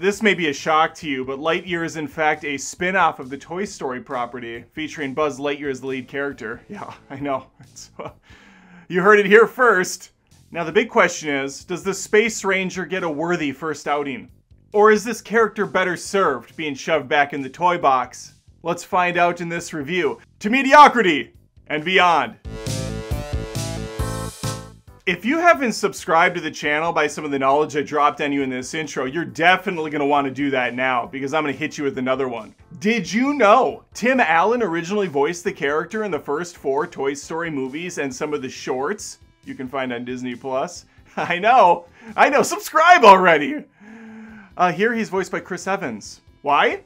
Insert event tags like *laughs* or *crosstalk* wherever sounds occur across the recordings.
This may be a shock to you, but Lightyear is in fact a spin off of the Toy Story property, featuring Buzz Lightyear as the lead character. *laughs* Yeah, I know. *laughs* you heard it here first. Now, the big question is Does the Space Ranger get a worthy first outing? Or is this character better served being shoved back in the toy box? Let's find out in this review. To mediocrity and beyond. If you haven't subscribed to the channel by some of the knowledge I dropped on you in this intro, you're definitely want to do that now because I'm to hit you with another one. Did you know Tim Allen originally voiced the character in the first four Toy Story movies and some of the shorts you can find on Disney Plus? *laughs* I know, I know, subscribe already! Uh, here he's voiced by Chris Evans. Why?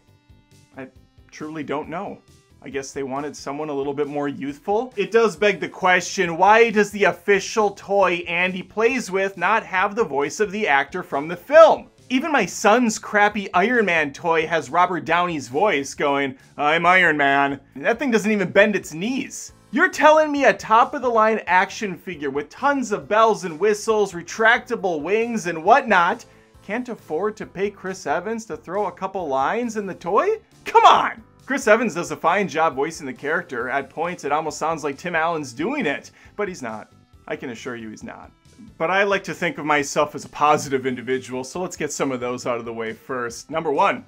I truly don't know. I guess they wanted someone a little bit more youthful. It does beg the question, why does the official toy Andy plays with not have the voice of the actor from the film? Even my son's crappy Iron Man toy has Robert Downey's voice going, I'm Iron Man. That thing doesn't even bend its knees. You're telling me a top of the line action figure with tons of bells and whistles, retractable wings, and whatnot can't afford to pay Chris Evans to throw a couple lines in the toy? Come on! Chris Evans does a fine job voicing the character. At points, it almost sounds like Tim Allen's doing it, but he's not. I can assure you he's not. But I like to think of myself as a positive individual, so let's get some of those out of the way first. Number one,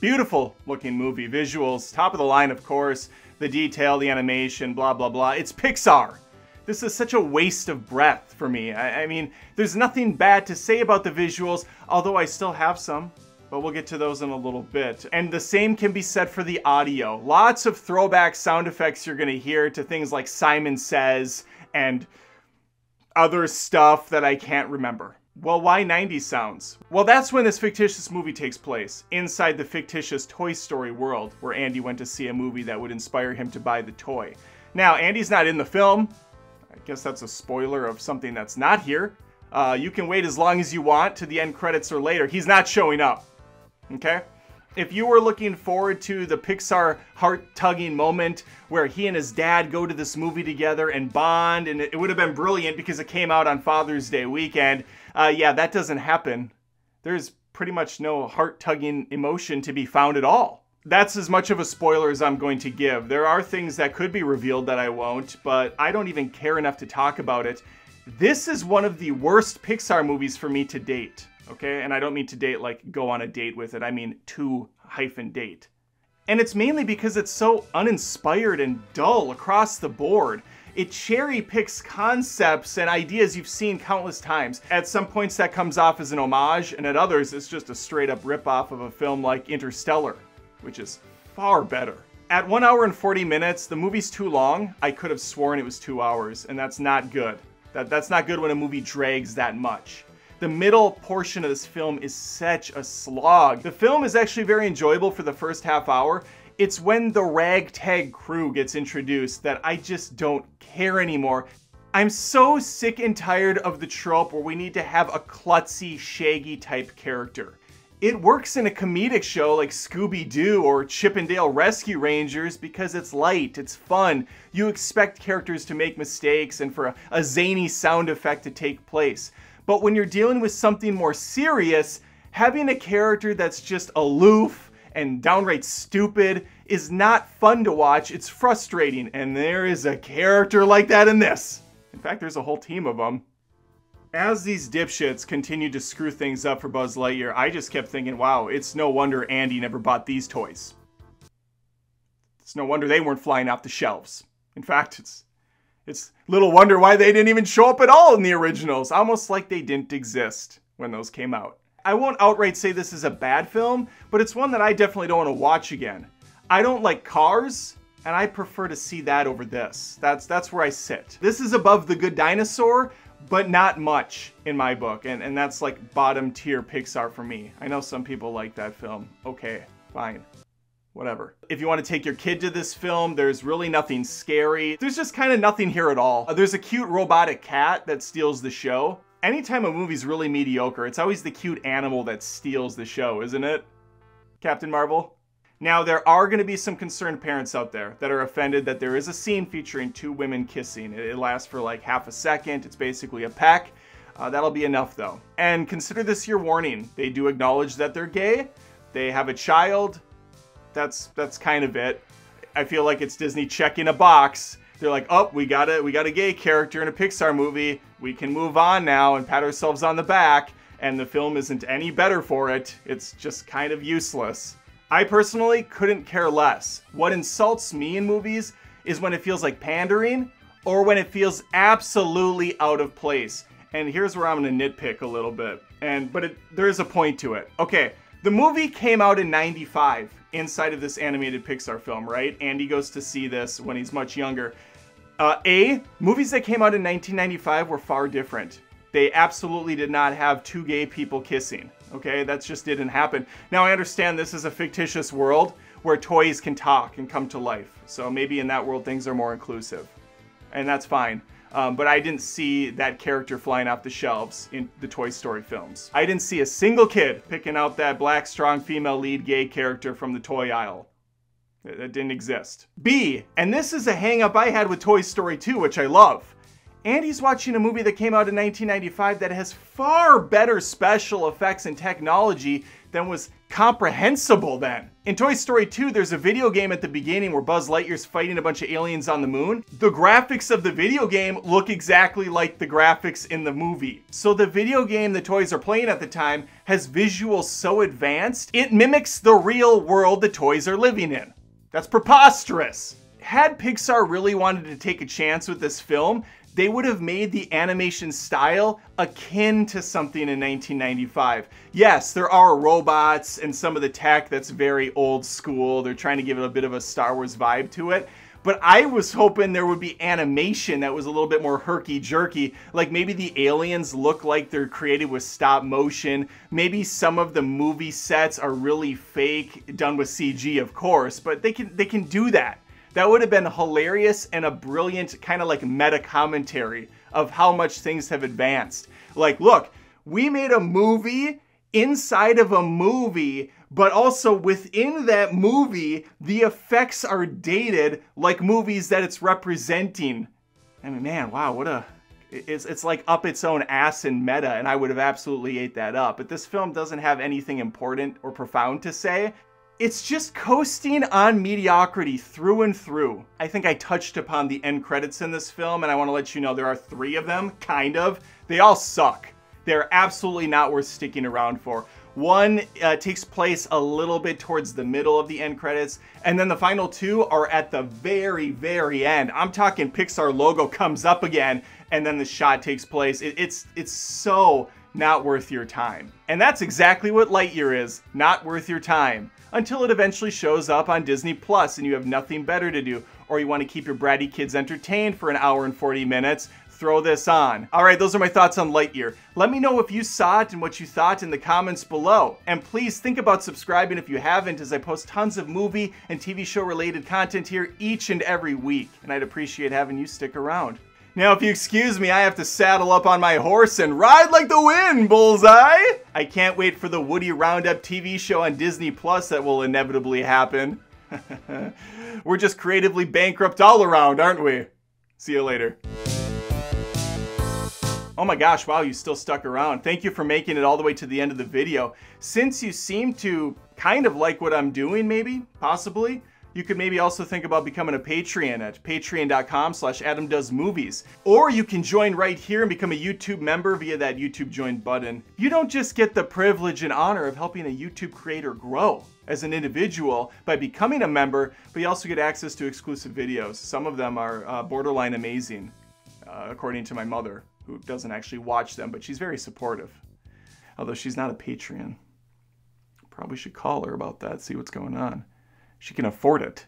beautiful looking movie. Visuals, top of the line, of course. The detail, the animation, blah, blah, blah. It's Pixar. This is such a waste of breath for me. I, I mean, there's nothing bad to say about the visuals, although I still have some but we'll get to those in a little bit. And the same can be said for the audio. Lots of throwback sound effects you're gonna hear to things like Simon Says and other stuff that I can't remember. Well, why 90s sounds? Well, that's when this fictitious movie takes place, inside the fictitious Toy Story world, where Andy went to see a movie that would inspire him to buy the toy. Now, Andy's not in the film. I guess that's a spoiler of something that's not here. Uh, you can wait as long as you want to the end credits or later. He's not showing up okay? If you were looking forward to the Pixar heart-tugging moment where he and his dad go to this movie together and bond, and it, would have been brilliant because it came out on Father's Day weekend, uh, yeah, that doesn't happen. There's pretty much no heart-tugging emotion to be found at all. That's as much of a spoiler as I'm going to give. There are things that could be revealed that I won't, but I don't even care enough to talk about it. This is one of the worst Pixar movies for me to date okay? And I don't mean to date like go on a date with it, I mean to hyphen date. And it's mainly because it's so uninspired and dull across the board. It cherry picks concepts and ideas you've seen countless times. At some points that comes off as an homage, and at others it's just a straight up ripoff of a film like Interstellar, which is far better. At 1 hour and 40 minutes, the movie's too long. I could have sworn it was 2 hours, and that's not good. That, that's not good when a movie drags that much. The middle portion of this film is such a slog. The film is actually very enjoyable for the first half hour. It's when the ragtag crew gets introduced that I just don't care anymore. I'm so sick and tired of the trope where we need to have a klutzy, shaggy type character. It works in a comedic show like Scooby-Doo or Chip 'n Dale Rescue Rangers because it's light, it's fun. You expect characters to make mistakes and for a, a zany sound effect to take place. But when you're dealing with something more serious, having a character that's just aloof and downright stupid is not fun to watch. It's frustrating. And there is a character like that in this. In fact, there's a whole team of them. As these dipshits continued to screw things up for Buzz Lightyear, I just kept thinking, wow, it's no wonder Andy never bought these toys. It's no wonder they weren't flying off the shelves. In fact, it's it's little wonder why they didn't even show up at all in the originals, almost like they didn't exist when those came out. I won't outright say this is a bad film, but it's one that I definitely don't want to watch again. I don't like cars, and I prefer to see that over this. That's that's where I sit. This is above The Good Dinosaur, but not much in my book, and, and that's like bottom tier Pixar for me. I know some people like that film. Okay, fine whatever. If you want to take your kid to this film, there's really nothing scary. There's just kind of nothing here at all. Uh, there's a cute robotic cat that steals the show. Anytime a movie's really mediocre, it's always the cute animal that steals the show, isn't it? Captain Marvel? Now, there are going to be some concerned parents out there that are offended that there is a scene featuring two women kissing. It lasts for like half a second. It's basically a peck. Uh, that'll be enough though. And consider this your warning. They do acknowledge that they're gay. They have a child. That's that's kind of it. I feel like it's Disney checking a box. They're like, oh, we got a we got a gay character in a Pixar movie. We can move on now and pat ourselves on the back. And the film isn't any better for it. It's just kind of useless. I personally couldn't care less. What insults me in movies is when it feels like pandering or when it feels absolutely out of place. And here's where I'm to nitpick a little bit. And but it, there is a point to it. Okay, the movie came out in 95 inside of this animated Pixar film, right? Andy goes to see this when he's much younger. Uh, a, movies that came out in 1995 were far different. They absolutely did not have two gay people kissing. Okay, that just didn't happen. Now, I understand this is a fictitious world where toys can talk and come to life. So maybe in that world things are more inclusive. And that's fine. Um, but I didn't see that character flying off the shelves in the Toy Story films. I didn't see a single kid picking out that black, strong female lead gay character from the toy aisle. That didn't exist. B, and this is a hang up I had with Toy Story 2, which I love. Andy's watching a movie that came out in 1995 that has far better special effects and technology than was comprehensible then. In Toy Story 2, there's a video game at the beginning where Buzz Lightyear's fighting a bunch of aliens on the moon. The graphics of the video game look exactly like the graphics in the movie. So the video game the toys are playing at the time has visuals so advanced, it mimics the real world the toys are living in. That's preposterous. Had Pixar really wanted to take a chance with this film, they would have made the animation style akin to something in 1995. Yes, there are robots and some of the tech that's very old school. They're trying to give it a bit of a Star Wars vibe to it. But I was hoping there would be animation that was a little bit more herky jerky. Like maybe the aliens look like they're created with stop motion. Maybe some of the movie sets are really fake, done with CG, of course. But they can they can do that. That would have been hilarious and a brilliant kind of like meta commentary of how much things have advanced. Like, look, we made a movie inside of a movie, but also within that movie, the effects are dated like movies that it's representing. I mean, man, wow, what a. It's, it's like up its own ass in meta, and I would have absolutely ate that up. But this film doesn't have anything important or profound to say. It's just coasting on mediocrity through and through. I think I touched upon the end credits in this film, and I want to let you know there are three of them, kind of. They all suck. They're absolutely not worth sticking around for. One uh, takes place a little bit towards the middle of the end credits, and then the final two are at the very, very end. I'm talking Pixar logo comes up again, and then the shot takes place. It, it's it's so not worth your time. And that's exactly what Lightyear is, not worth your time. Until it eventually shows up on Disney Plus and you have nothing better to do, or you want to keep your bratty kids entertained for an hour and 40 minutes, throw this on. All right, those are my thoughts on Lightyear. Let me know if you saw it and what you thought in the comments below. And please think about subscribing if you haven't, as I post tons of movie and TV show related content here each and every week. And I'd appreciate having you stick around. Now, if you excuse me, I have to saddle up on my horse and ride like the wind, Bullseye! I can't wait for the Woody Roundup TV show on Disney Plus that will inevitably happen. *laughs* We're just creatively bankrupt all around, aren't we? See you later. Oh my gosh, wow, you still stuck around. Thank you for making it all the way to the end of the video. Since you seem to kind of like what I'm doing, maybe, possibly, you could maybe also think about becoming a Patreon at patreon.com slash adamdoesmovies. Or you can join right here and become a YouTube member via that YouTube join button. You don't just get the privilege and honor of helping a YouTube creator grow as an individual by becoming a member, but you also get access to exclusive videos. Some of them are uh, borderline amazing, uh, according to my mother, who doesn't actually watch them, but she's very supportive. Although she's not a Patreon. Probably should call her about that, see what's going on. She can afford it.